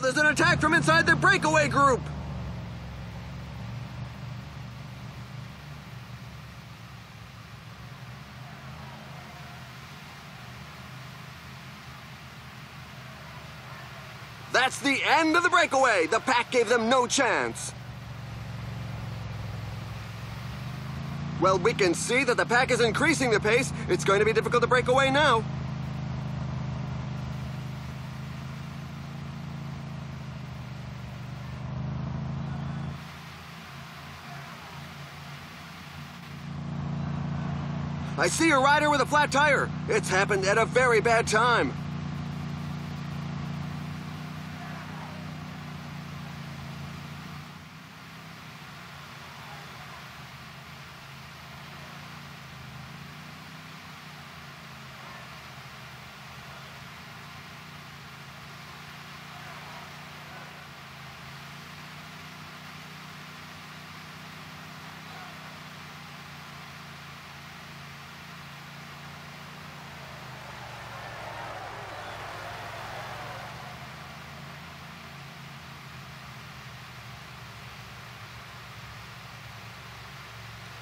There's an attack from inside the breakaway group! That's the end of the breakaway! The pack gave them no chance! Well, we can see that the pack is increasing the pace. It's going to be difficult to break away now. I see a rider with a flat tire. It's happened at a very bad time.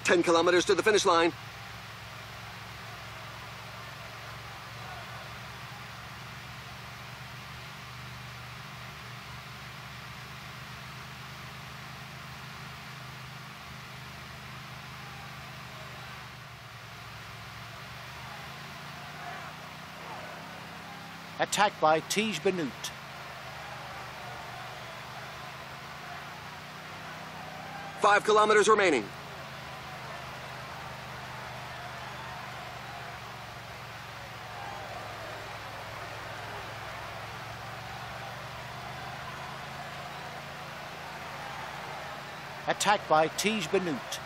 Ten kilometers to the finish line. Attacked by Tiesj Benoot. Five kilometers remaining. Attacked by Tiesj Benoot.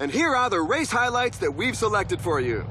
And here are the race highlights that we've selected for you.